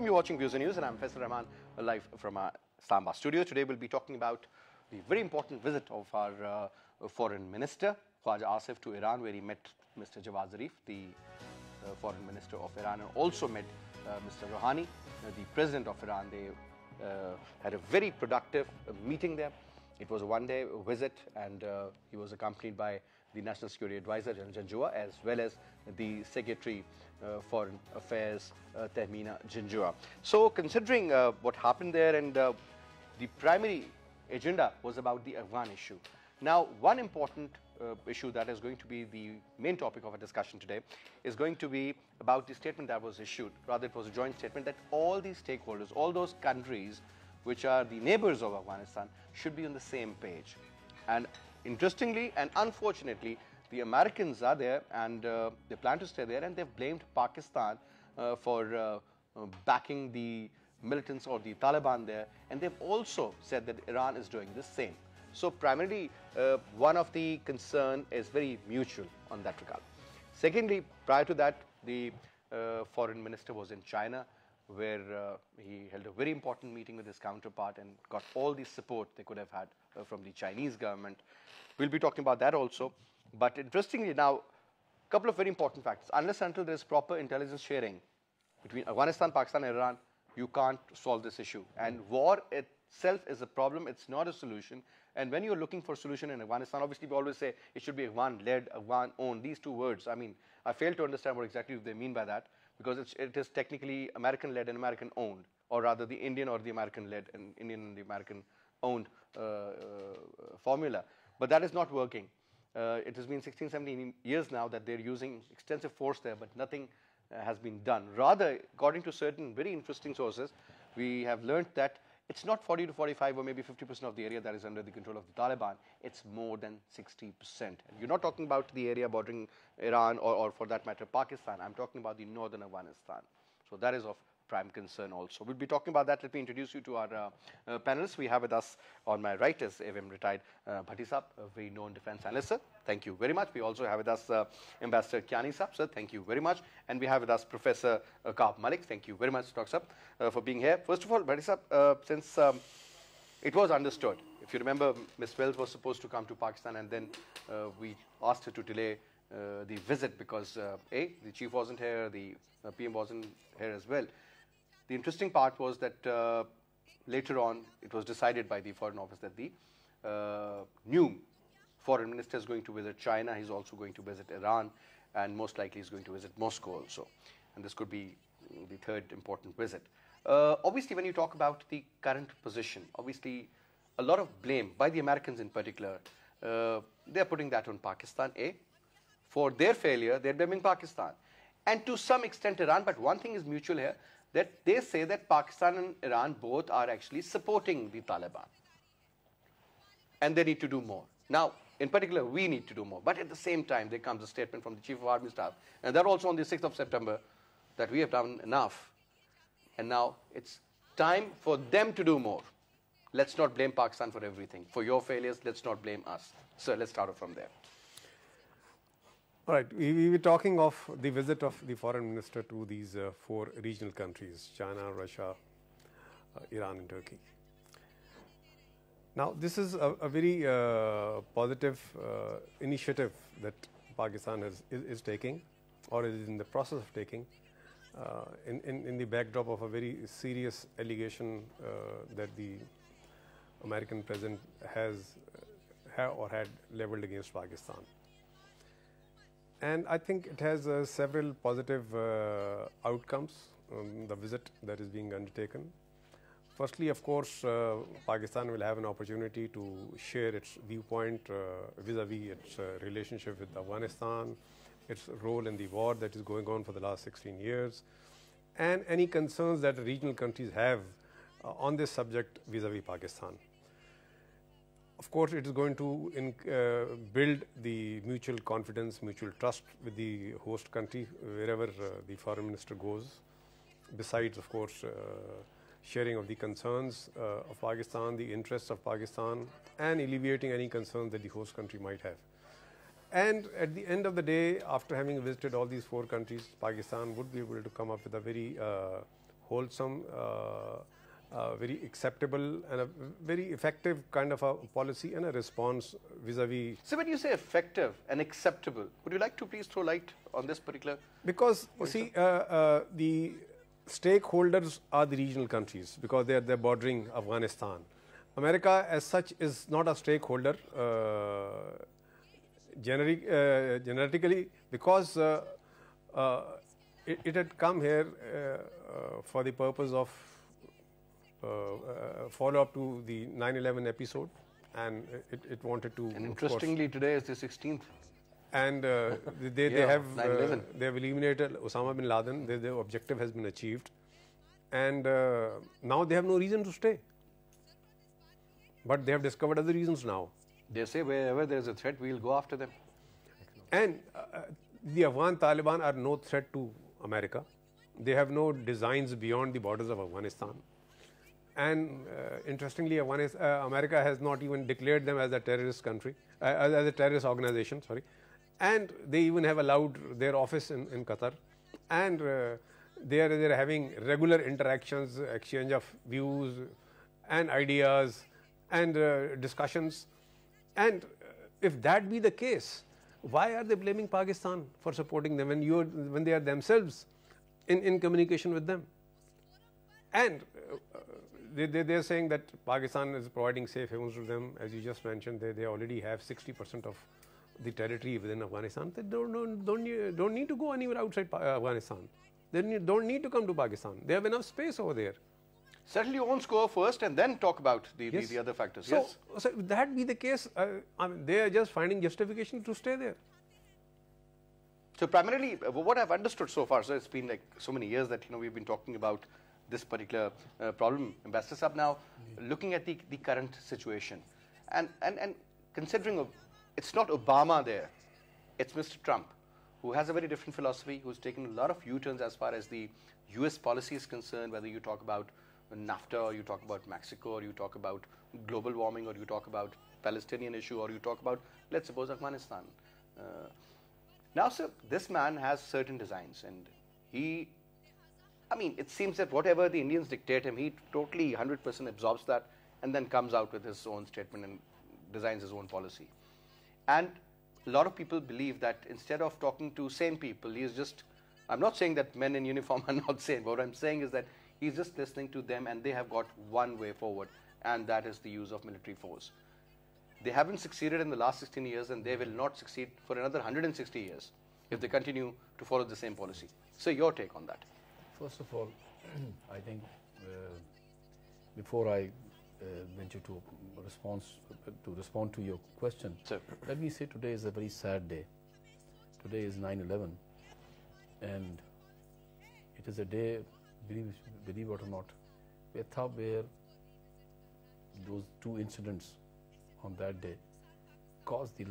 You're watching Views and News and I'm Faisal Rahman live from our Islamabad studio. Today we'll be talking about the very important visit of our uh, foreign minister, Khwaja Asif to Iran where he met Mr. Jawad Zarif, the uh, foreign minister of Iran and also met uh, Mr. Rouhani, uh, the president of Iran. They uh, had a very productive uh, meeting there. It was a one-day visit and he was accompanied by the National Security Advisor, General Janjua, as well as the Secretary uh, Foreign Affairs, uh, Tehmina Janjua. So considering uh, what happened there and uh, the primary agenda was about the Afghan issue. Now, one important uh, issue that is going to be the main topic of our discussion today is going to be about the statement that was issued. Rather, it was a joint statement that all these stakeholders, all those countries which are the neighbors of Afghanistan should be on the same page. And Interestingly and unfortunately, the Americans are there and uh, they plan to stay there and they've blamed Pakistan uh, for uh, uh, backing the militants or the Taliban there and they've also said that Iran is doing the same. So primarily uh, one of the concern is very mutual on that regard. Secondly, prior to that the uh, foreign minister was in China where he held a very important meeting with his counterpart and got all the support they could have had from the Chinese government. We'll be talking about that also. But interestingly now, a couple of very important facts. Unless until there is proper intelligence sharing between Afghanistan, Pakistan and Iran, you can't solve this issue. And war itself is a problem, it's not a solution. And when you're looking for a solution in Afghanistan, obviously we always say it should be Afghan-led, Afghan-owned, these two words. I mean, I fail to understand what exactly they mean by that because it's, it is technically American-led and American-owned, or rather the Indian or the American-led and Indian and the American-owned uh, uh, formula. But that is not working. Uh, it has been 16, 17 years now that they're using extensive force there, but nothing uh, has been done. Rather, according to certain very interesting sources, we have learned that it's not 40 to 45 or maybe 50% of the area that is under the control of the Taliban. It's more than 60%. And you're not talking about the area bordering Iran or, or for that matter, Pakistan. I'm talking about the northern Afghanistan. So that is of prime concern also. We'll be talking about that. Let me introduce you to our uh, uh, panelists. We have with us on my right is AVM retired uh, Bhatti Saab, a very known defense analyst. Sir. Thank you very much. We also have with us uh, Ambassador Kiani Saab. Sir, thank you very much. And we have with us Professor uh, Aqab Malik. Thank you very much, Dr. Saab, for being here. First of all, Bhatti Saab, uh, since um, it was understood, if you remember, Ms. Wells was supposed to come to Pakistan and then uh, we asked her to delay uh, the visit because uh, A, the chief wasn't here, the PM wasn't here as well. The interesting part was that uh, later on it was decided by the Foreign Office that the uh, new foreign minister is going to visit China, he's also going to visit Iran, and most likely he's going to visit Moscow also. And this could be the third important visit. Uh, obviously, when you talk about the current position, obviously a lot of blame by the Americans in particular, uh, they're putting that on Pakistan, A. For their failure, they're blaming Pakistan. And to some extent Iran, but one thing is mutual here, that they say that Pakistan and Iran both are actually supporting the Taliban. And they need to do more. Now, in particular, we need to do more. But at the same time, there comes a statement from the Chief of Army Staff, and that also on the 6th of September, that we have done enough. And now it's time for them to do more. Let's not blame Pakistan for everything. For your failures, let's not blame us. So let's start off from there. All right, we, we were talking of the visit of the foreign minister to these uh, four regional countries China, Russia, uh, Iran, and Turkey. Now, this is a, a very uh, positive uh, initiative that Pakistan has, is, is, taking or is in the process of taking uh, in, in, in, the backdrop of a very serious allegation uh, that the American president has or had leveled against Pakistan. And I think it has uh, several positive uh, outcomes, the visit that is being undertaken. Firstly, of course, uh, Pakistan will have an opportunity to share its viewpoint uh, vis-a-vis -vis its uh, relationship with Afghanistan, its role in the war that is going on for the last 16 years, and any concerns that regional countries have uh, on this subject vis-a-vis -vis Pakistan. Of course, it is going to in, uh, build the mutual confidence, mutual trust with the host country wherever uh, the foreign minister goes. Besides, of course, uh, sharing of the concerns uh, of Pakistan, the interests of Pakistan, and alleviating any concerns that the host country might have. And at the end of the day, after having visited all these four countries, Pakistan would be able to come up with a very uh, wholesome, uh, very acceptable, and a very effective kind of a policy and a response vis-a-vis. So when you say effective and acceptable, would you like to please throw light on this particular? Because you see, uh, uh, the stakeholders are the regional countries because they are they're bordering Afghanistan. America, as such, is not a stakeholder. Uh, generic, uh, genetically, because uh, uh, it, it, had come here for the purpose of follow up to the 9/11 episode, and it, it wanted to. And interestingly, today is the 16th and uh, they, they have uh, they have eliminated Osama bin Laden. Their, their objective has been achieved, and uh, now they have no reason to stay. But they have discovered other reasons now. They say wherever there is a threat, we will go after them. And uh, the Afghan Taliban are no threat to America. They have no designs beyond the borders of Afghanistan. And uh, interestingly, one is uh, America has not even declared them as a terrorist country, uh, as a terrorist organization, sorry. And they even have allowed their office in, in Qatar. And uh, they, are, they are having regular interactions, exchange of views and ideas and uh, discussions. And if that be the case, why are they blaming Pakistan for supporting them when, you when they are themselves in, in communication with them? And uh, they, they, they're saying that Pakistan is providing safe havens to them. As you just mentioned, they, they already have 60% of the territory within Afghanistan. They don't, don't, don't, don't need to go anywhere outside Afghanistan. They don't need to come to Pakistan. They have enough space over there settle your own score first and then talk about the, yes. the, the, other factors. So, yes. so if that be the case, uh, I mean, they are just finding justification to stay there. So primarily, uh, what I've understood so far, so it's been like so many years that you know we've been talking about this particular uh, problem. Ambassador Sab, now looking at the, the current situation, and and and considering it's not Obama there, it's Mr. Trump, who has a very different philosophy, who's taken a lot of U-turns as far as the U.S. policy is concerned. Whether you talk about NAFTA, or you talk about Mexico, or you talk about global warming, or you talk about Palestinian issue, or you talk about, let's suppose, Afghanistan. Uh, now, sir, this man has certain designs, and he, I mean, it seems that whatever the Indians dictate him, he totally 100% absorbs that, and then comes out with his own statement and designs his own policy. And a lot of people believe that instead of talking to sane people, he is just, I'm not saying that men in uniform are not sane, but what I'm saying is that He's just listening to them and they have got one way forward and that is the use of military force. They haven't succeeded in the last 16 years and they will not succeed for another 160 years if they continue to follow the same policy. So your take on that? First of all, I think uh, before I uh, venture to response to respond to your question, Sir. let me say today is a very sad day. Today is 9/11, and it is a day believe, believe it or not, where those two incidents on that day caused the,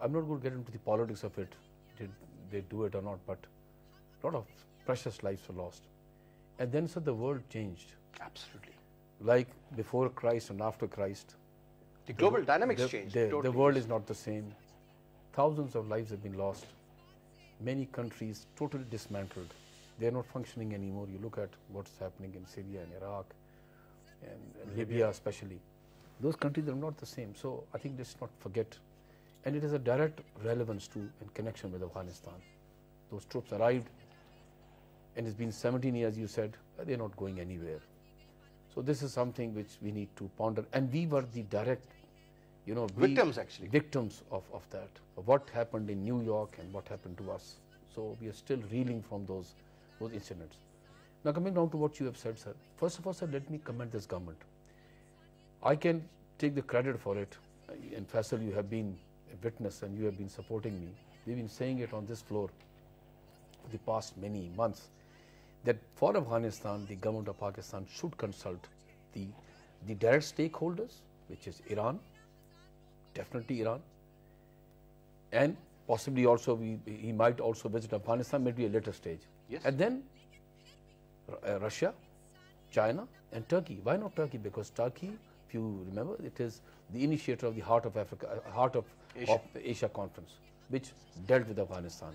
I'm not going to get into the politics of it, did they do it or not, but a lot of precious lives were lost. And then so the world changed. Absolutely. Like before Christ and after Christ. The global the, dynamics the, changed. The, totally the world is not the same. Thousands of lives have been lost. Many countries totally dismantled they're not functioning anymore. You look at what's happening in Syria and Iraq and Libya especially. Those countries are not the same. So I think let's not forget. And it has a direct relevance to and connection with Afghanistan. Those troops arrived and it's been 17 years, you said, they're not going anywhere. So this is something which we need to ponder. And we were the direct, you know, victims actually. Victims of, of that, of what happened in New York and what happened to us. So we are still reeling from those those incidents. Now coming down to what you have said, sir. First of all, sir, let me commend this government. I can take the credit for it. And Faisal, you have been a witness and you have been supporting me. We've been saying it on this floor for the past many months that for Afghanistan, the government of Pakistan should consult the, the direct stakeholders, which is Iran, definitely Iran, and possibly also we, he might also visit Afghanistan, maybe a later stage. Yes. And then uh, Russia, China, and Turkey. Why not Turkey? Because Turkey, if you remember, it is the initiator of the Heart of Africa, uh, Heart of Asia. of Asia Conference, which dealt with Afghanistan.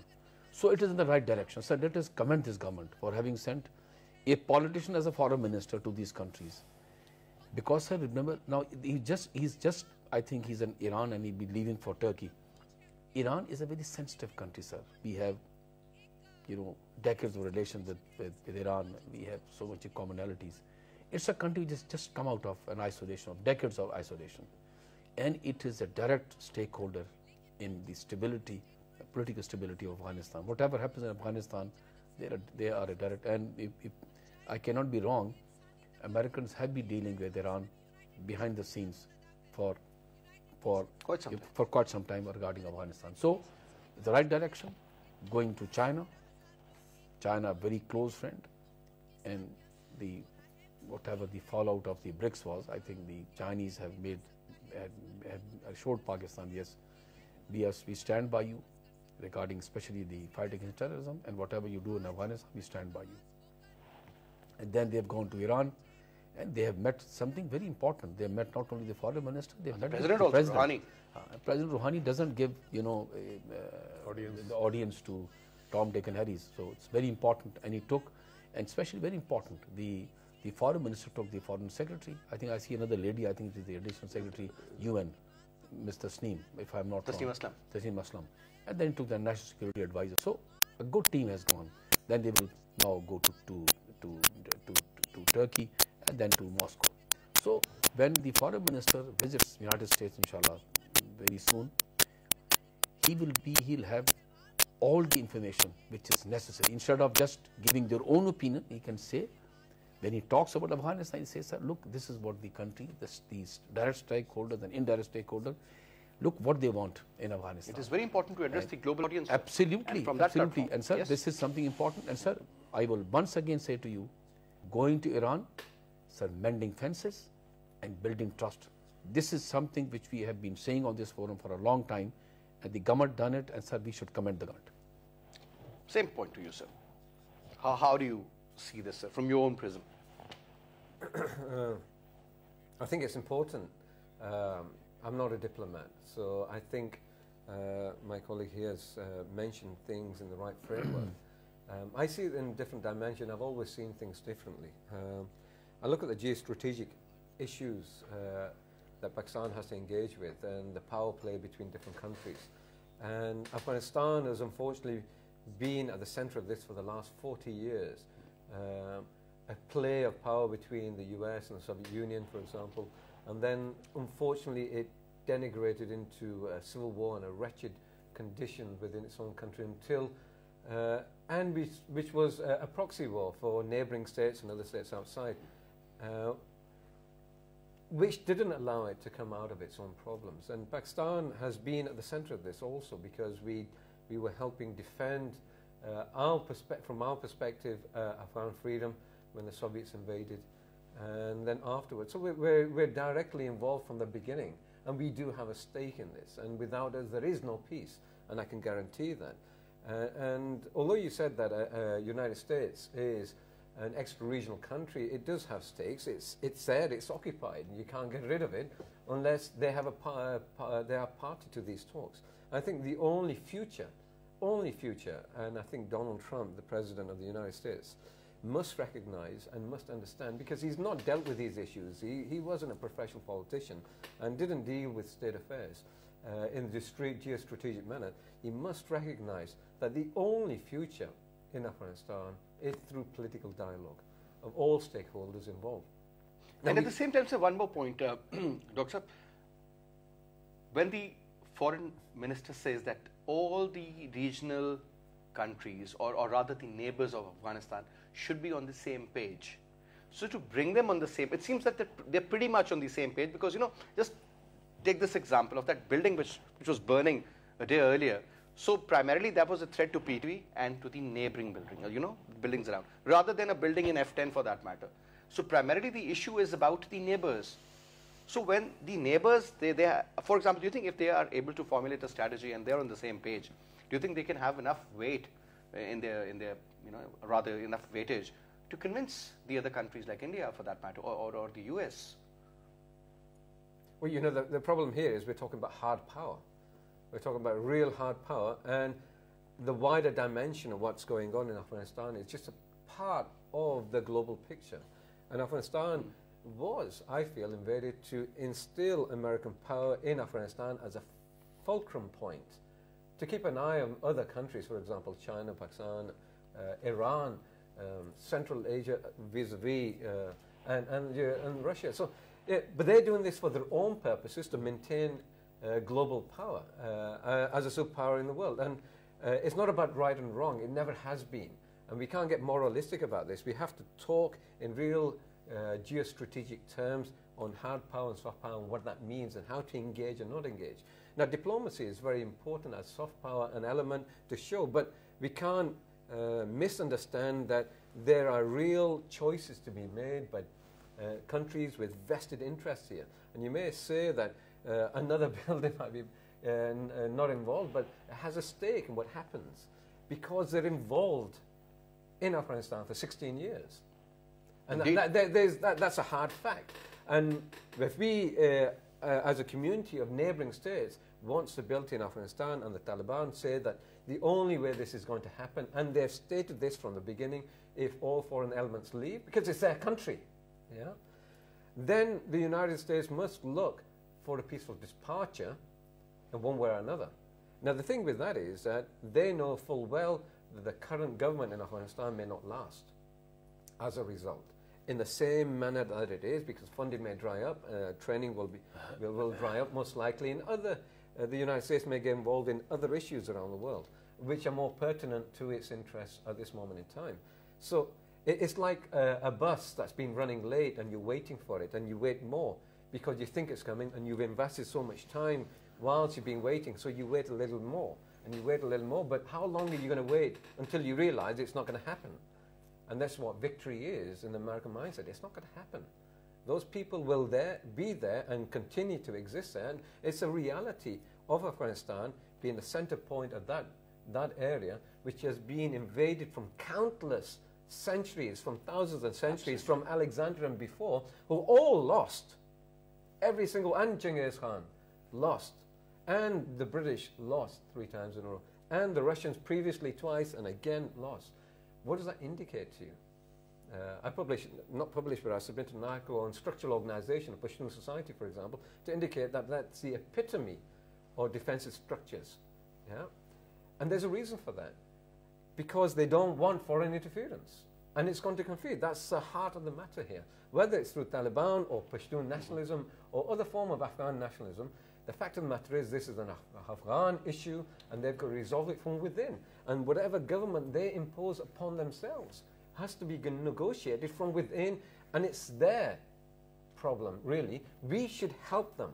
So it is in the right direction. So let us commend this government for having sent a politician as a foreign minister to these countries, because sir, remember now he just he's just I think he's in Iran and he'll be leaving for Turkey. Iran is a very sensitive country, sir. We have, you know, decades of relations with, with, with Iran. We have so much commonalities. It's a country which has just come out of an isolation, of decades of isolation. And it is a direct stakeholder in the stability, political stability of Afghanistan. Whatever happens in Afghanistan, they are, they are a direct, and if, if I cannot be wrong, Americans have been dealing with Iran behind the scenes for for Quite some time. for quite some time regarding Afghanistan. So, the right direction, going to China, China a very close friend, and the whatever the fallout of the BRICS was, I think the Chinese have made had, had assured Pakistan, yes, we we stand by you regarding especially the fight against terrorism, and whatever you do in Afghanistan, we stand by you. And then they have gone to Iran, and they have met something very important. They have met not only the foreign minister, they have met President the president. Rouhani. Uh, President Rouhani doesn't give, you know, uh, uh, Audience. the audience to Tom, Dick and Harry's. So it's very important. And he took, and especially very important, the, the foreign minister took the foreign secretary. I think I see another lady, I think it is the additional secretary, UN, Mr. Sneem, if I'm not Tasneem wrong. Aslam. Tasneem Aslam. And then took the national security advisor. So a good team has gone. Then they will now go to, to, to, to, to, to Turkey and then to Moscow. So when the foreign minister visits United States, inshallah, very soon, he will be, he'll have all the information which is necessary. Instead of just giving their own opinion, he can say, when he talks about Afghanistan, he says, sir, look, this is what the country, this, these direct stakeholders and indirect stakeholders, look what they want in Afghanistan. It is very important to address the global audience. Absolutely, And from that absolutely. platform, And sir, yes. this is something important. And sir, I will once again say to you, going to Iran, sir, mending fences and building trust. This is something which we have been saying on this forum for a long time, and the government done it. And sir, we should commend the government. Same point to you, sir. How, how do you see this, sir, from your own prism? I think it's important. Um, I'm not a diplomat, so I think uh, my colleague here has uh, mentioned things in the right framework. um, I see it in a different dimension. I've always seen things differently. Um, I look at the geostrategic issues uh, that Pakistan has to engage with and the power play between different countries. And Afghanistan has unfortunately been at the center of this for the last 40 years. Um, a play of power between the US and the Soviet Union, for example, and then unfortunately it denigrated into a civil war and a wretched condition within its own country until, uh, and which, which was a, a proxy war for neighboring states and other states outside, uh, which didn't allow it to come out of its own problems. And Pakistan has been at the center of this also because we, we were helping defend uh, our from our perspective, uh, Afghan freedom when the Soviets invaded, and then afterwards. So we're, we're, we're directly involved from the beginning, and we do have a stake in this. And without us, there is no peace, and I can guarantee that. Uh, and although you said that uh, uh, United States is an extra-regional country, it does have stakes. It's, it's there, it's occupied, and you can't get rid of it unless they have a pa- pa- they are party to these talks. I think the only future, only future, and I think Donald Trump, the President of the United States, must recognize and must understand because he's not dealt with these issues. He, he wasn't a professional politician and didn't deal with state affairs uh, in the stra- geostrategic manner. He must recognize that the only future in Afghanistan is through political dialogue of all stakeholders involved. Now And at the same time, sir, one more point, uh, Dr. Saab, when the foreign minister says that all the regional countries, or, or rather the neighbors of Afghanistan, should be on the same page. So to bring them on the same, it seems that they're, they're pretty much on the same page because you know, just take this example of that building which which was burning a day earlier. So primarily that was a threat to PTV and to the neighboring building, you know, buildings around, rather than a building in F10 for that matter. So primarily the issue is about the neighbors. So when the neighbors, they, they are, for example, do you think if they are able to formulate a strategy and they're on the same page, do you think they can have enough weight in their, in their, you know, rather enough weightage to convince the other countries like India, for that matter, or, or, or the US? Well, you know, the, the problem here is we're talking about hard power. We're talking about real hard power, and the wider dimension of what's going on in Afghanistan is just a part of the global picture. And Afghanistan was, I feel, invaded to instill American power in Afghanistan as a fulcrum point to keep an eye on other countries, for example, China, Pakistan, uh, Iran, um, Central Asia vis-a-vis, uh, and, and, uh, and Russia. So, but they're doing this for their own purposes to maintain uh, global power uh, uh, as a superpower in the world. And it's not about right and wrong. It never has been. And we can't get moralistic about this. We have to talk in real geostrategic terms on hard power and soft power and what that means and how to engage and not engage. Now, diplomacy is very important as soft power, an element to show, but we can't uh, misunderstand that there are real choices to be made by uh, countries with vested interests here. And you may say that uh, another building might be uh, uh, not involved, but has a stake in what happens because they're involved in Afghanistan for 16 years. And that, that, that, that's a hard fact. And if we, uh, as a community of neighboring states, want stability in Afghanistan and the Taliban say that the only way this is going to happen, and they've stated this from the beginning, if all foreign elements leave, because it's their country, yeah, then the United States must look for a peaceful departure in one way or another. Now, the thing with that is that they know full well that the current government in Afghanistan may not last as a result in the same manner that it is, because funding may dry up, uh, training will, be, will, will, dry up most likely, in other uh, the United States may get involved in other issues around the world, which are more pertinent to its interests at this moment in time. So it, it's like a, a bus that's been running late and you're waiting for it, and you wait more because you think it's coming and you've invested so much time whilst you've been waiting, so you wait a little more and you wait a little more. But how long are you going to wait until you realize it's not going to happen? And that's what victory is in the American mindset. It's not going to happen. Those people will there, be there and continue to exist there. And it's a reality of Afghanistan being the center point of that, that area, which has been invaded from countless centuries, from thousands of centuries, Absolutely. from Alexander and before, who all lost. Every single, and Genghis Khan lost. And the British lost three times in a row. And the Russians previously twice and again lost. What does that indicate to you? Uh, I published, not published, but I submitted an article on structural organization of Pashtun society, for example, to indicate that that's the epitome of defensive structures. Yeah? And there's a reason for that. Because they don't want foreign interference. And it's going to confuse. That's the heart of the matter here. Whether it's through Taliban or Pashtun nationalism or other form of Afghan nationalism, the fact of the matter is this is an Afghan issue and they've got to resolve it from within. And whatever government they impose upon themselves has to be negotiated from within, and it's their problem, really. We should help them.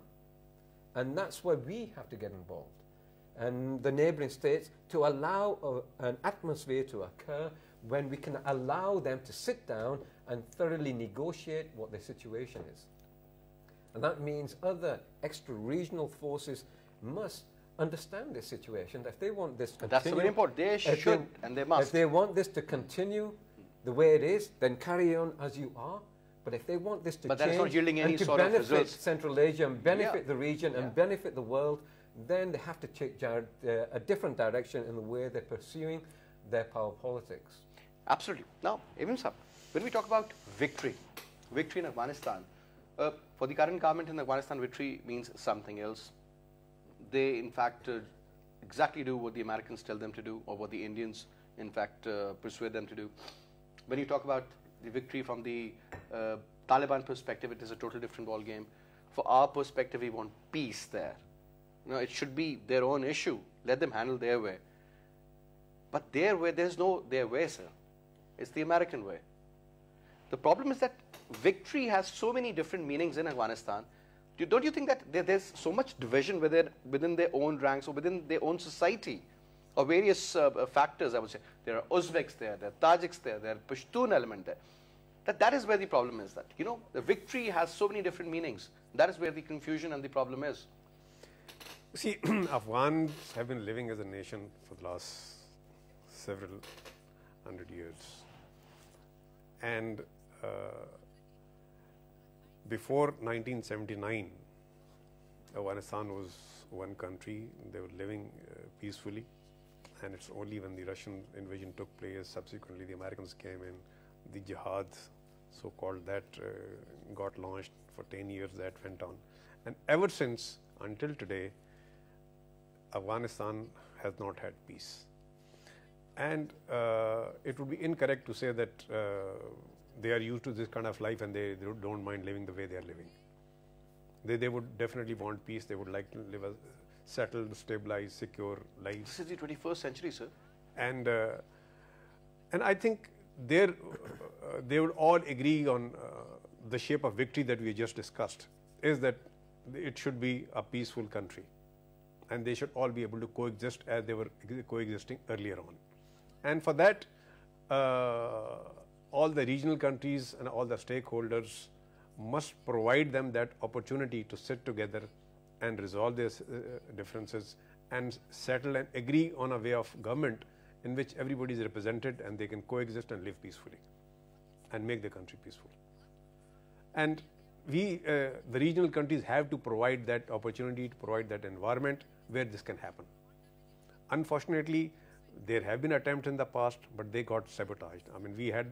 And that's where we have to get involved. And the neighboring states to allow a, an atmosphere to occur when we can allow them to sit down and thoroughly negotiate what their situation is. And that means other extra regional forces must understand this situation. If they want this to continue, that's very important. They should they, and they must. If they want this to continue the way it is, then carry on as you are. But if they want this to but change and to benefit Central Asia and benefit yeah. the region yeah. and benefit the world, then they have to take uh, a different direction in the way they're pursuing their power politics. Absolutely. Now, even Sab, when we talk about victory, victory in Afghanistan, uh, for the current government in Afghanistan, victory means something else. They, in fact, uh, exactly do what the Americans tell them to do or what the Indians, in fact, uh, persuade them to do when you talk about the victory from the uh, Taliban perspective, it is a total different ball game. For our perspective, we want peace there. You know, it should be their own issue. Let them handle their way. But their way, there's no their way, sir. It's the American way. The problem is that victory has so many different meanings in Afghanistan. Don't you think that there's so much division within, within their own ranks or within their own society? Or various uh, uh, factors, I would say. There are Uzbeks there, there are Tajiks there, there are Pashtun element there. That, that is where the problem is that, you know, the victory has so many different meanings. That is where the confusion and the problem is. See, Afghans have been living as a nation for the last several hundred years. And uh, before 1979, Afghanistan was one country. They were living uh, peacefully and it's only when the Russian invasion took place, subsequently the Americans came in, the jihad, so called, that uh, got launched for 10 years, that went on. And ever since, until today, Afghanistan has not had peace. And uh, it would be incorrect to say that uh, they are used to this kind of life and they, they don't mind living the way they are living. They, they would definitely want peace. They would like to live a settled, stabilized, secure life. This is the 21st century, sir. And uh, and I think there uh, they would all agree on uh, the shape of victory that we just discussed is that it should be a peaceful country and they should all be able to coexist as they were coexisting earlier on. And for that, uh, all the regional countries and all the stakeholders must provide them that opportunity to sit together and resolve their uh, differences and settle and agree on a way of government in which everybody is represented and they can coexist and live peacefully and make the country peaceful. And we, uh, the regional countries have to provide that opportunity to provide that environment where this can happen. Unfortunately, there have been attempts in the past, but they got sabotaged. I mean, we had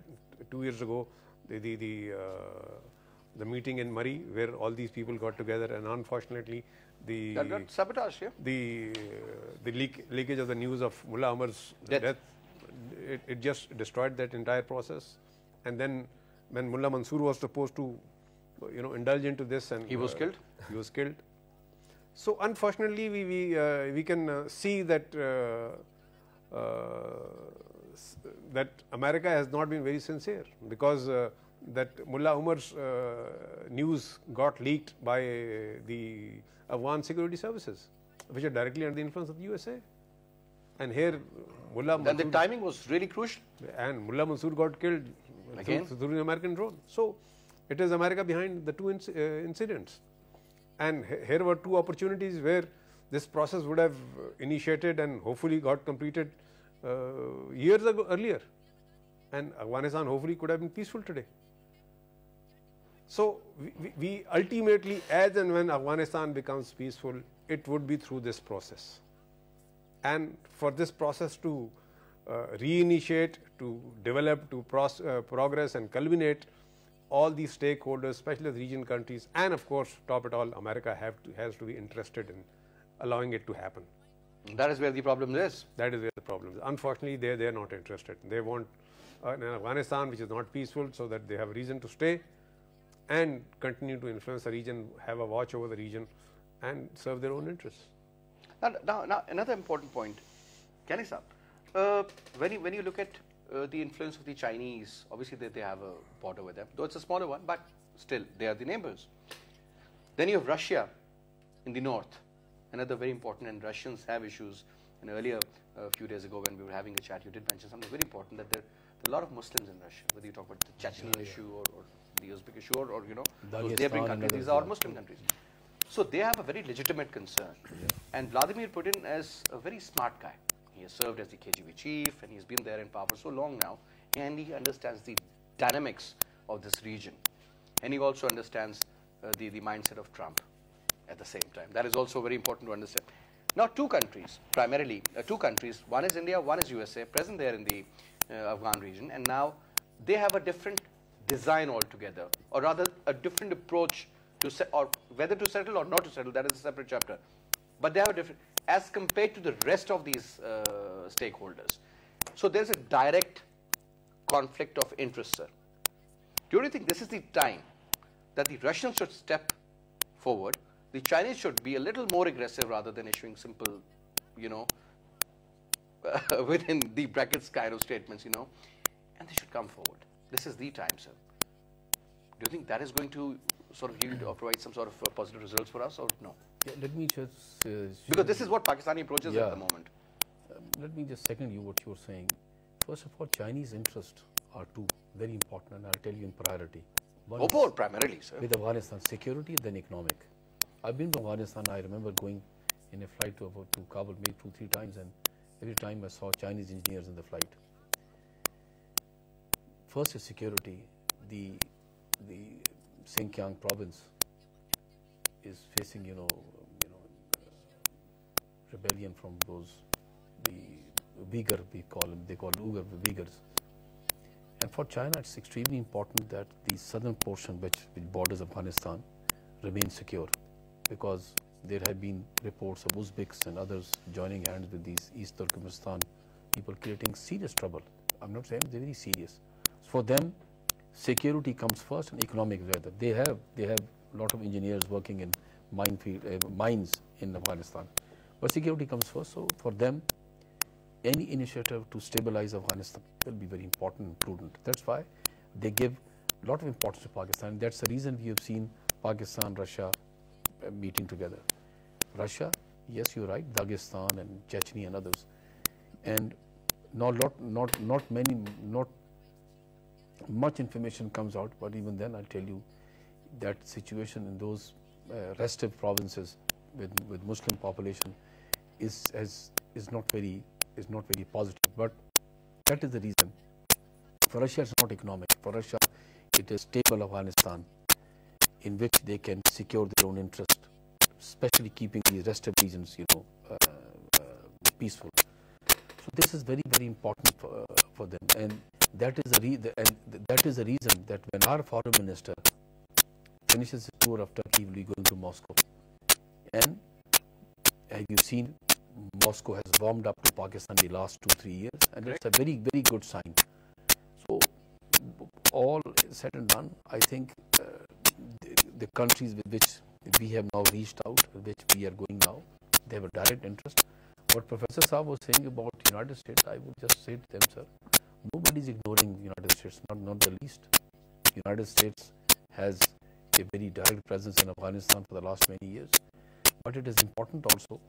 two years ago the the the, uh, the meeting in Murree where all these people got together, and unfortunately, the That got sabotaged, yeah? the uh, the leak, leakage of the news of Mullah Umar's Death. death, it, it just destroyed that entire process. And then when Mullah Mansoor was supposed to, you know, indulge into this, and He was uh, killed? He was killed. So unfortunately, we we uh, we can uh, see that. Uh, uh, that America has not been very sincere because uh, that Mullah Umar's uh, news got leaked by the Afghan security services, which are directly under the influence of the USA. And here, Mullah And the timing was really crucial. and Mullah Mansoor got killed Again? through, through an American drone. So, it is America behind the two inc- uh, incidents. And here were two opportunities where this process would have initiated and hopefully got completed uh, years ago earlier. And Afghanistan hopefully could have been peaceful today. So, we, we- ultimately, as and when Afghanistan becomes peaceful, it would be through this process. And for this process to uh, reinitiate, to develop, to uh, progress and culminate, all these stakeholders, especially the region countries, and of course, top it all, America have to, has to be interested in allowing it to happen. That is where the problem is. That is where the problem is. Unfortunately, they they are not interested. They want uh, an Afghanistan which is not peaceful, so that they have a reason to stay and continue to influence the region, have a watch over the region, and serve their own interests. Now, now, now another important point, sir, uh, when you when you look at uh, the influence of the Chinese, obviously they, they have a border with them, though it's a smaller one, but still they are the neighbors. Then you have Russia in the north, another very important, and Russians have issues. And earlier, a few days ago, when we were having a chat, you did mention something very important that there, there are a lot of Muslims in Russia. Whether you talk about the Chechen issue or, or the Uzbek or, or you know, those neighboring countries, these are yeah. Muslim countries. So they have a very legitimate concern. And Vladimir Putin is a very smart guy. He has served as the KGB chief and he's been there in power for so long now. And he understands the dynamics of this region. And he also understands uh, the, the mindset of Trump at the same time. That is also very important to understand. Now, two countries, primarily uh, two countries, one is India, one is USA, present there in the uh, Afghan region, and now they have a different design altogether, or rather a different approach to se- or whether to settle or not to settle. That is a separate chapter. But they have a different, as compared to the rest of these uh, stakeholders. So there's a direct conflict of interest, sir. Do you think this is the time that the Russians should step forward? The Chinese should be a little more aggressive rather than issuing simple, you know, within the brackets kind of statements, you know, and they should come forward. This is the time, sir. Do you think that is going to sort of yield or provide some sort of uh, positive results for us, or no? Yeah, let me just. Uh, Because this is what Pakistani approaches Yeah. at the moment. Um, let me just second you what you were saying. First of all, Chinese interests are two very important, and I'll tell you in priority. One Oh, is primarily, sir. with Afghanistan, security, then economic. I've been to Afghanistan. I remember going in a flight to, to Kabul maybe two, three times, and every time I saw Chinese engineers in the flight. First is security. The the Xinjiang province is facing, you know, you know, rebellion from those the Uyghur we call them. They call Uyghur Uyghurs, And for China, it's extremely important that the southern portion, which, which borders Afghanistan, remains secure, because there have been reports of Uzbeks and others joining hands with these East Turkmenistan people, creating serious trouble. I'm not saying they're very serious. For them, security comes first and economic rather. They have they have a lot of engineers working in minefield uh, mines in Afghanistan, but security comes first. So for them, any initiative to stabilize Afghanistan will be very important and prudent. That's why they give a lot of importance to Pakistan. That's the reason we have seen Pakistan, Russia uh, meeting together. Russia, yes, you're right, Dagestan and Chechnya and others, and not lot, not not many, not much information comes out. But even then, I'll tell you that situation in those uh, restive provinces with with Muslim population is as is not very is not very positive. But that is the reason. For Russia, it's not economic. For Russia, it is stable Afghanistan in which they can secure their own interest, especially keeping these restive regions, you know, uh, uh, peaceful. So this is very, very important for, uh, for them, and that is the re- and that is the reason that when our foreign minister finishes his tour of Turkey, he will be going to Moscow, and have you seen Moscow has warmed up to Pakistan the last two three years, and it's a very very good sign. So all said and done, I think uh, the, the countries with which we have now reached out, with which we are going now, they have a direct interest. What Professor Saab was saying about United States, I would just say to them, sir, nobody is ignoring the United States, not not the least. United States has a very direct presence in Afghanistan for the last many years, but it is important also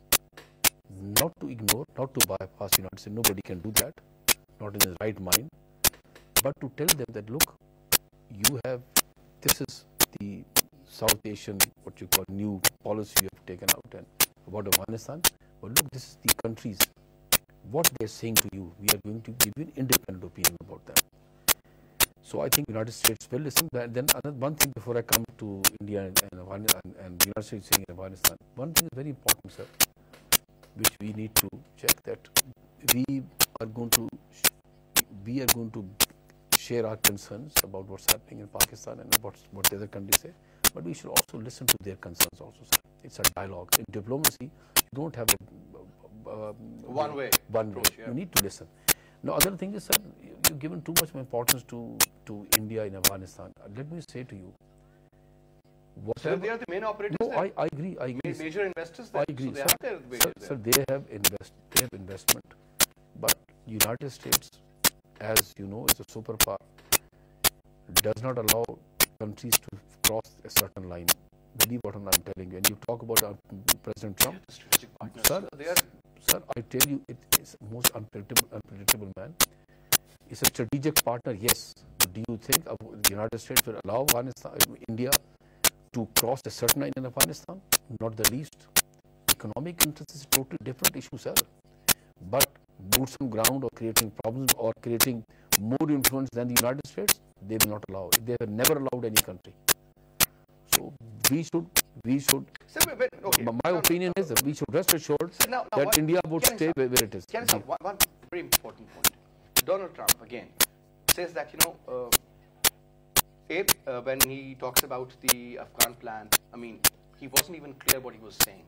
not to ignore, not to bypass the United States. Nobody can do that, not in his right mind, but to tell them that look, you have this is the South Asian what you call new policy you have taken out and about Afghanistan. But look, this is the countries what they are saying to you. We are going to give you an independent opinion about that. So I think United States will listen. Then another one thing before I come to India and, and, and, United States saying in Afghanistan, one thing is very important, sir, which we need to check that we are going to we are going to share our concerns about what's happening in Pakistan and about what the other countries say, but we should also listen to their concerns also, sir. It's a dialogue. In diplomacy, you don't have a uh, One way one approach, way. yeah. You need to listen. Now, other thing is, sir, you- you've given too much importance to to India in Afghanistan. Let me say to you, whatever. they are the main operators no. I, I agree. I agree. Ma- major investors I agree. So they sir. have their Sir, sir, they have invest. They have investment, but United States, as you know, is a superpower. Does not allow countries to cross a certain line. Believe what I'm telling you. And you talk about uh, President Trump. Sir, they are Sir, I tell you, it is most unpredictable, unpredictable man. It's a strategic partner, yes. But do you think the United States will allow Afghanistan, India to cross a certain line in Afghanistan? Not the least. Economic interest is a totally different issue, sir. But boots on ground or creating problems or creating more influence than the United States, they will not allow. They have never allowed any country. So we should, we should. Sir, wait, wait, okay. My No, no, opinion is that we should rest assured So now, now that India would stay where, where it is. Can I stop? One, one very important point. Donald Trump again says that you know, uh, Abe, uh, when he talks about the Afghan plan, I mean, he wasn't even clear what he was saying.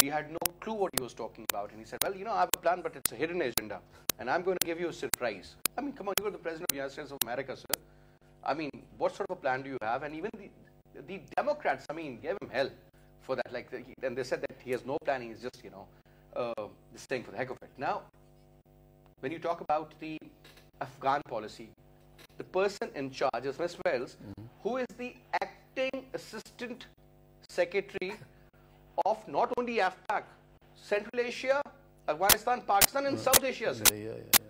He had no clue what he was talking about, and he said, "Well, you know, I have a plan, but it's a hidden agenda, and I'm going to give you a surprise." I mean, come on, you're the president of the United States of America, sir. I mean, what sort of a plan do you have? And even the the Democrats, I mean, gave him hell for that. Like, and they said that he has no planning; he's just, you know, uh, saying for the heck of it. Now, when you talk about the Afghan policy, the person in charge is Ms. Wells, who is the acting assistant secretary of not only AfPak, Central Asia, Afghanistan, Pakistan, and South Asia. Yeah, yeah, yeah.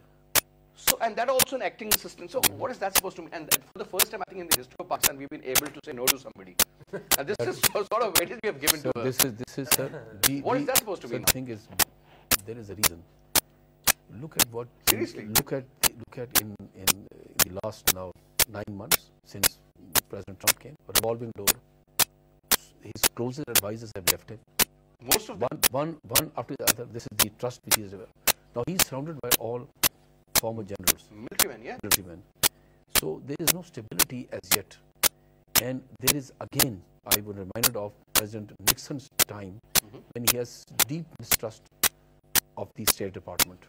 So, and that also an acting assistant. So, what is that supposed to mean? And for the first time, I think in the history of Pakistan, we've been able to say no to somebody. and this is sort of weightage we have given So to her. this is this is sir. We, What is we- that supposed to sir, mean? The thing is, there is a reason. Look at what. Seriously? Look at look at in in the last now nine months since President Trump came, revolving door. His closest advisors have left him. Most of them. One one one after the other. This is the trust which he is. Now he's surrounded by all former generals. Military men, yeah. military men. So there is no stability as yet. And there is again, I was reminded of President Nixon's time when he has deep mistrust of the State Department.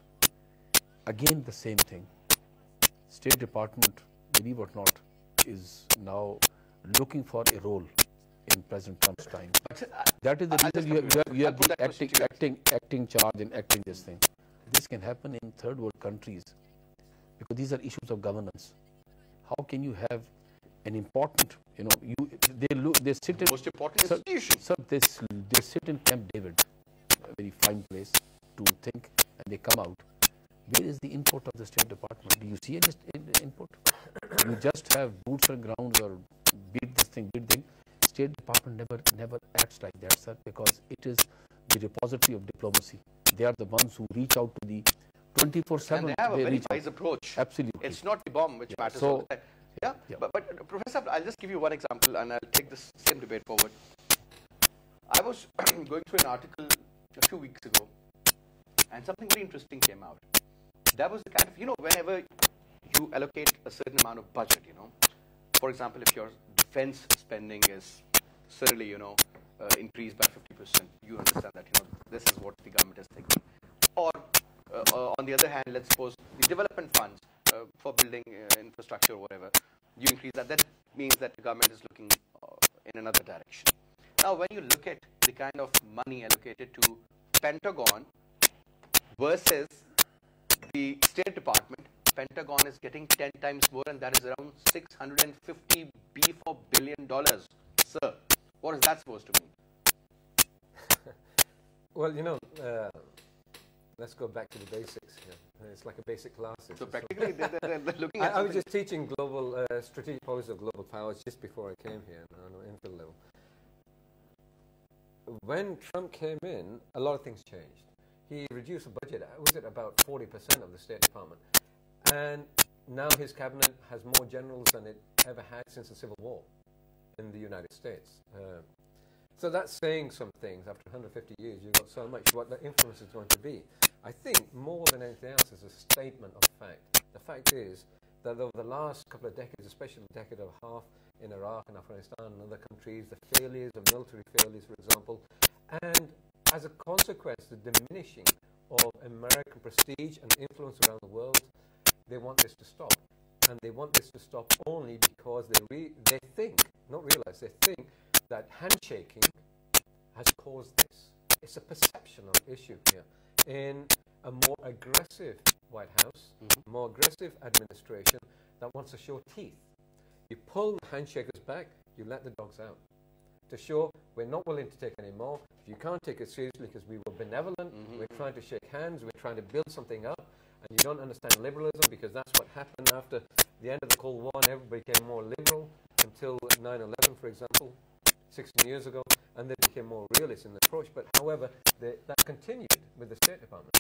Again, the same thing. State Department, believe or not, is now looking for a role in President Trump's time. That is the reason you have, you have, you have the acting, acting, acting charge and acting this thing. This can happen in third world countries because these are issues of governance. How can you have an important, you know, you they look, they sit in Most important Sir, institution. Sir, they, they sit in Camp David, a very fine place to think, and they come out. Where is the input of the State Department? Do you see any input? you just have boots on grounds or beat this thing, beat thing. State Department never never acts like that, sir, because it is the repository of diplomacy. They are the ones who reach out to the 24/7. And they have a very wise approach. Absolutely. It's not the bomb which Yeah. matters So- all the time. Yeah, Yeah. But, but Professor, I'll just give you one example and I'll take this same debate forward. I was going through an article a few weeks ago and something very interesting came out. That was the kind of, you know, whenever you allocate a certain amount of budget, you know, for example, if your defense spending is certainly, you know, uh, increased by 50%, you understand that, you know, this is what the government is thinking. Or uh, uh, the other hand, let's suppose the development funds uh, for building uh, infrastructure or whatever, you increase that. That means that the government is looking uh, in another direction. Now, when you look at the kind of money allocated to Pentagon versus the State Department, Pentagon is getting 10 times more, and that is around 650 B4 billion dollars. Sir, what is that supposed to mean? Well, you know, uh, let's go back to the basics here. It's like a basic class. So practically, they're, they're, they're looking I, at I was just teaching global uh, strategic policy of global powers just before I came here on an MPhil level. When Trump came in, a lot of things changed. He reduced the budget. Was it about 40% of the State Department? And now his cabinet has more generals than it ever had since the Civil War in the United States. Uh, so that's saying some things. After 150 years, you've got so much. What the influence is going to be. I think more than anything else is a statement of fact. The fact is that over the last couple of decades, especially the decade and a half in Iraq and Afghanistan and other countries, the failures of military failures, for example, and as a consequence, the diminishing of American prestige and influence around the world, they want this to stop. And they want this to stop only because they, they think, not realize, they think that handshaking has caused this. It's a perceptional issue here. In a more aggressive White House, mm-hmm. more aggressive administration that wants to show teeth. You pull the handshakers back, you let the dogs out. To show we're not willing to take any more. If you can't take it seriously because we were benevolent, mm-hmm. we're trying to shake hands, we're trying to build something up, and you don't understand liberalism because that's what happened after the end of the Cold War and everybody became more liberal until 9 11, for example, 16 years ago, and they became more realist in the approach. But however, they, that continued with the State Department.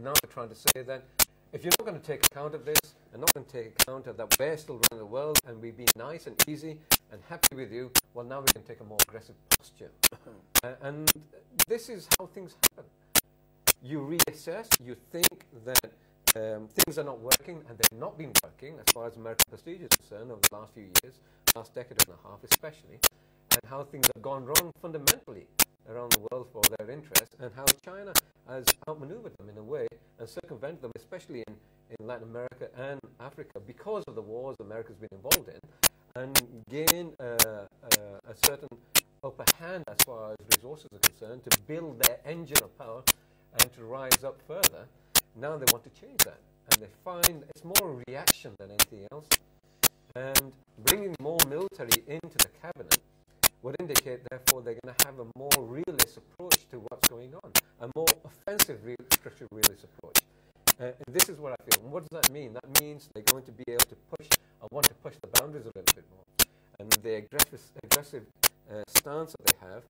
Now they're trying to say that if you're not going to take account of this and not going to take account of that we're still running the world and we've been nice and easy and happy with you, well, now we can take a more aggressive posture. Uh, and this is how things happen. You reassess, you think that um, things are not working, and they've not been working as far as American prestige is concerned over the last few years, last decade and a half especially, and how things have gone wrong fundamentally around the world for their interests, and how China has outmaneuvered them in a way and circumvented them, especially in, in Latin America and Africa, because of the wars America's been involved in, and gain uh, uh, a certain upper hand as far as resources are concerned to build their engine of power and to rise up further. Now they want to change that, and they find it's more a reaction than anything else. And bringing more military into the cabinet would indicate, therefore, they're going to have a more realist approach to what's going on, a more offensive, real, realist approach. Uh, and this is what I feel. And what does that mean? That means they're going to be able to push, I want to push the boundaries a little bit more. And the aggressive, aggressive uh, stance that they have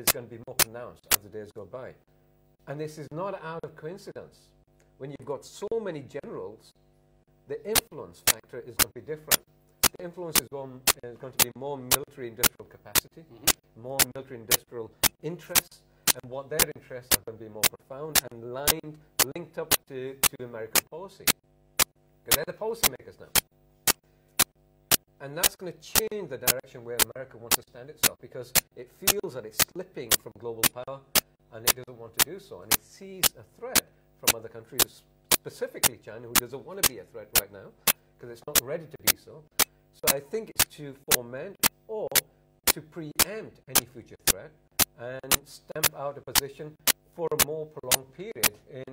is going to be more pronounced as the days go by. And this is not out of coincidence. When you've got so many generals, the influence factor is going to be different. Influence is going, uh, is going to be more military industrial capacity, mm-hmm. more military industrial interests, and what their interests are going to be more profound and lined, linked up to, to American policy. Because they're the policymakers now. And that's going to change the direction where America wants to stand itself because it feels that it's slipping from global power and it doesn't want to do so. And it sees a threat from other countries, specifically China, who doesn't want to be a threat right now because it's not ready to be so. So I think it's to foment or to preempt any future threat and stamp out a position for a more prolonged period in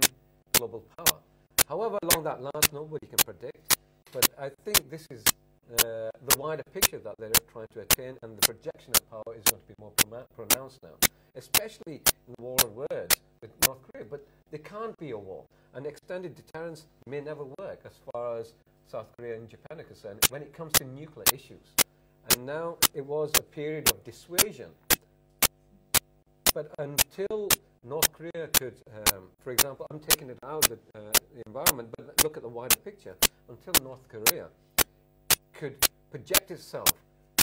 global power. However long that lasts, nobody can predict. But I think this is uh, the wider picture that they're trying to attain, and the projection of power is going to be more pronounced now, especially in the war of words with North Korea. But there can't be a war. An extended deterrence may never work as far as South Korea and Japan are concerned when it comes to nuclear issues. And now it was a period of dissuasion. But until North Korea could, um, for example, I'm taking it out of the, uh, the environment, but look at the wider picture. Until North Korea could project itself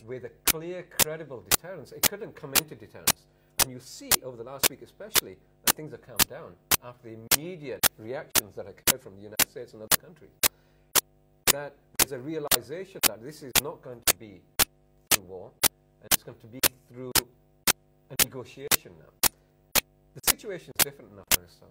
with a clear, credible deterrence, it couldn't come into deterrence. And you see over the last week, especially, that things have calmed down after the immediate reactions that occurred from the United States and other countries. That there's a realization that this is not going to be through war, and it's going to be through a negotiation now. The situation is different in Afghanistan.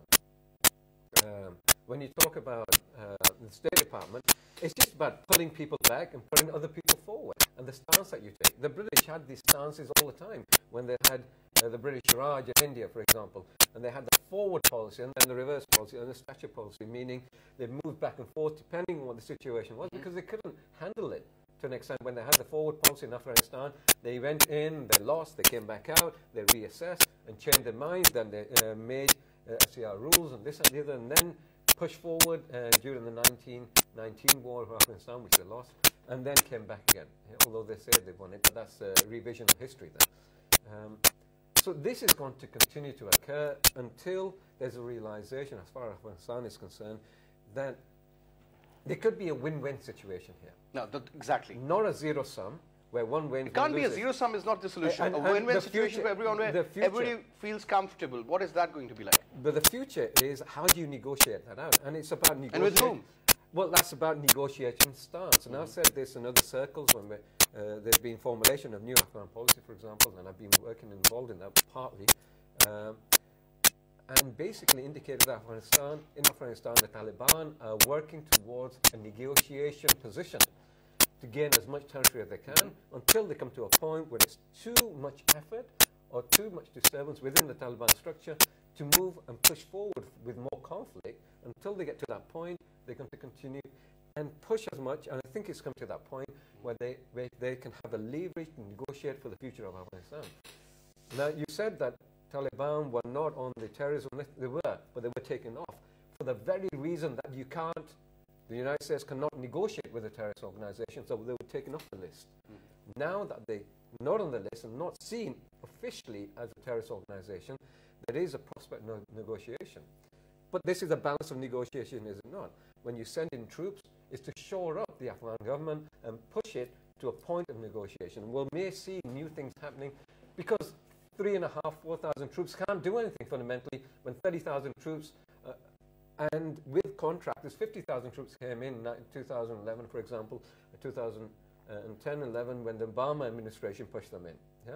Um, when you talk about uh, the State Department, it's just about pulling people back and putting other people forward, and the stance that you take. The British had these stances all the time when they had uh, the British Raj in India, for example, and they had the forward policy and then the reverse policy and the stature policy, meaning they moved back and forth depending on what the situation was because they couldn't handle it to an extent. When they had the forward policy in Afghanistan, they went in, they lost, they came back out, they reassessed and changed their minds, then they uh, made uh, FCR rules and this and the other, and then pushed forward uh, during the 1919 war of Afghanistan, which they lost, and then came back again, although they say they won it, but that's a revision of history then. Um, so this is going to continue to occur until there's a realization, as far as Afghanistan is concerned, that there could be a win-win situation here. No, exactly. Not a zero sum, where one wins. It can't be a zero sum is not the solution. And, and a win-win situation future, for everyone where everybody feels comfortable. What is that going to be like? But the future is how do you negotiate that out? And it's about negotiating. And with whom? Well, that's about negotiation stance. And mm. I've said this in other circles when uh, there's been formulation of new Afghan policy, for example, and I've been working involved in that partly. Um, and basically indicated that Afghanistan, in Afghanistan, the Taliban are working towards a negotiation position to gain as much territory as they can until they come to a point where it's too much effort or too much disturbance within the Taliban structure to move and push forward with more conflict. Until they get to that point, they're going to continue and push as much. And I think it's come to that point where they, where they can have a leverage to negotiate for the future of Afghanistan. Now, you said that Taliban were not on the terrorism list. They were, but they were taken off for the very reason that you can't the United States cannot negotiate with a terrorist organization, so they were taken off the list. Mm. Now that they're not on the list and not seen officially as a terrorist organization, there is a prospect of negotiation. But this is a balance of negotiation, is it not? When you send in troops, it's to shore up the Afghan government and push it to a point of negotiation. We may see new things happening because three and a half, four thousand troops can't do anything fundamentally when 30,000 troops uh, and with contractors, 50,000 troops came in in 2011, for example, 2010 uh, 11, when the Obama administration pushed them in. Yeah?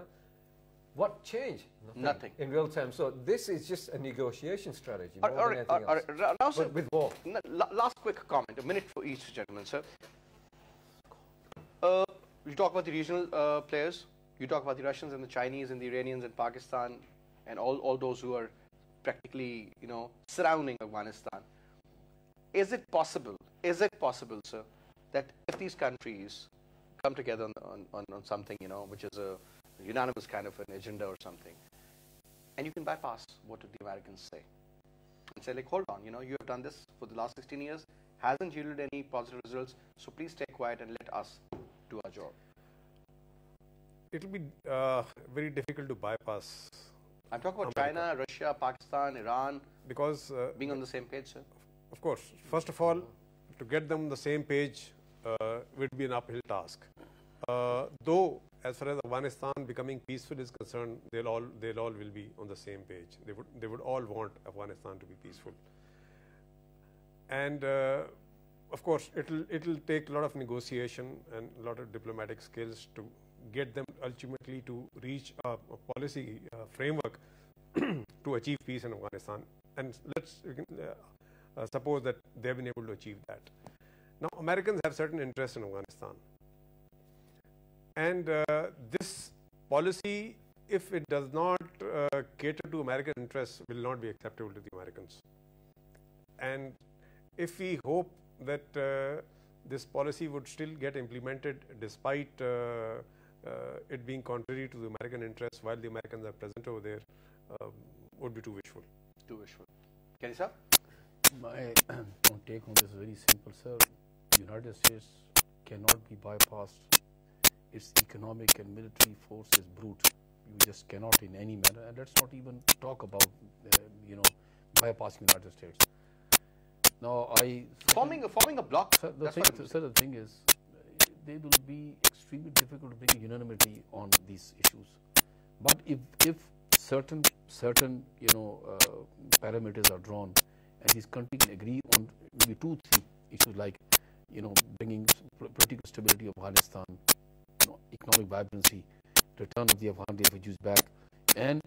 What changed? Nothing. Nothing. In real time. So this is just a negotiation strategy. Or, or, or, or now, sir, with war. Last quick comment, a minute for each gentleman, sir. Uh, you talk about the regional uh, players. You talk about the Russians and the Chinese and the Iranians and Pakistan and all, all those who are practically, you know, surrounding Afghanistan. Is it possible, is it possible, sir, that if these countries come together on, on, on something, you know, which is a unanimous kind of an agenda or something, and you can bypass what the Americans say and say, like, hold on, you know, you have done this for the last 16 years, hasn't yielded any positive results, so please stay quiet and let us do our job. It will be uh, very difficult to bypass I'm talking about America. China, Russia, Pakistan, Iran. Because uh, being on the same page, sir. Of course. First of all, to get them on the same page uh, would be an uphill task. Uh, though, as far as Afghanistan becoming peaceful is concerned, they'll all they'll all will be on the same page. They would they would all want Afghanistan to be peaceful. And uh, of course, it'll it'll take a lot of negotiation and a lot of diplomatic skills to get them ultimately to reach a, a policy uh, framework to achieve peace in Afghanistan. And let's uh, uh, suppose that they've been able to achieve that. Now, Americans have certain interests in Afghanistan, and uh, this policy, if it does not uh, cater to American interests, will not be acceptable to the Americans. And if we hope that uh, this policy would still get implemented despite uh, uh, it being contrary to the American interests while the Americans are present over there, um, would be too wishful. Too wishful. Kenny sir? My take on this is very simple, sir. United States cannot be bypassed. Its economic and military force is brute. You just cannot in any manner. And let's not even talk about, uh, you know, bypassing United States. Now, I Forming a, forming a block. Sir, the thing, sir, the thing is, uh, they will be extremely difficult to bring unanimity on these issues. But if if certain certain you know uh, parameters are drawn, and these countries agree on maybe two three issues like you know bringing political stability of Afghanistan, economic vibrancy, return of the Afghan refugees back, and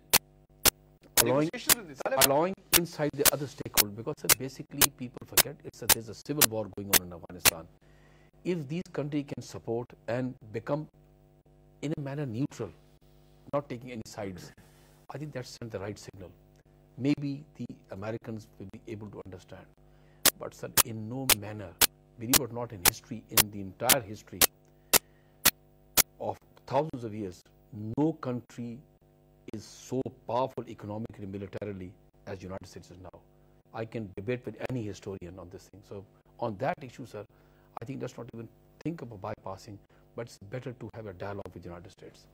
allowing Negotiations with the Taliban. allowing inside the other stakeholders because sir, basically people forget it's a, there's a civil war going on in Afghanistan. If these countries can support and become in a manner neutral, not taking any sides, I think that sent the right signal. Maybe the Americans will be able to understand. But sir, in no manner, believe it or not, in history, in the entire history thousands of years, no country is so powerful economically, militarily as the United States is now. I can debate with any historian on this thing. So on that issue, sir, I think let's not even think about bypassing, but it's better to have a dialogue with the United States.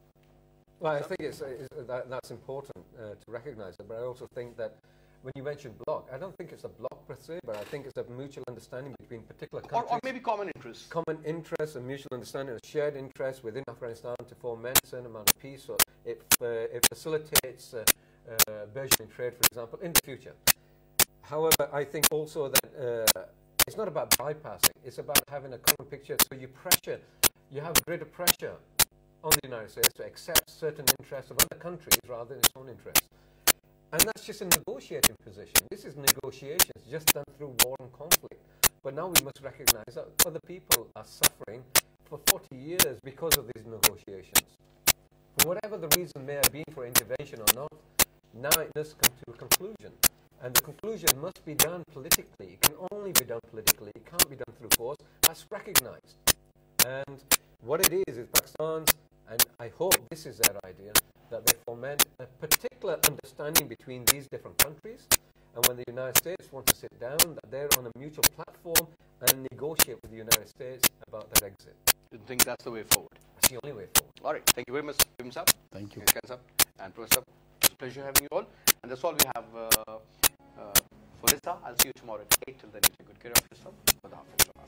Well, I think it's, it's, that, that's important uh, to recognise it, but I also think that when you mention block, I don't think it's a block per se, but I think it's a mutual understanding between particular countries. or maybe common interests. common interests and mutual understanding, a shared interest within Afghanistan to form a certain amount of peace. So it, uh, it facilitates uh, uh, burgeoning trade, for example, in the future. However, I think also that uh, it's not about bypassing, it's about having a common picture. So you pressure, you have greater pressure on the United States to accept certain interests of other countries rather than its own interests. Just a negotiating position. This is negotiations just done through war and conflict. But now we must recognize that other people are suffering for 40 years because of these negotiations. For whatever the reason may have been for intervention or not, now it does come to a conclusion. And the conclusion must be done politically. It can only be done politically. It can't be done through force. That's recognized. And what it is, is Pakistan's, and I hope this is their idea, that they foment a particular understanding between these different countries. And when the United States wants to sit down, that they're on a mutual platform and negotiate with the United States about their exit. I think that's the way forward. That's the only way forward. All right. Thank you very much, Tim Sab. Thank you. Ken Sab and Professor. It's a pleasure having you all. And that's all we have uh, uh, for this hour. I'll see you tomorrow at 8. Till then, you take good care of yourself. Khuda Hafiz.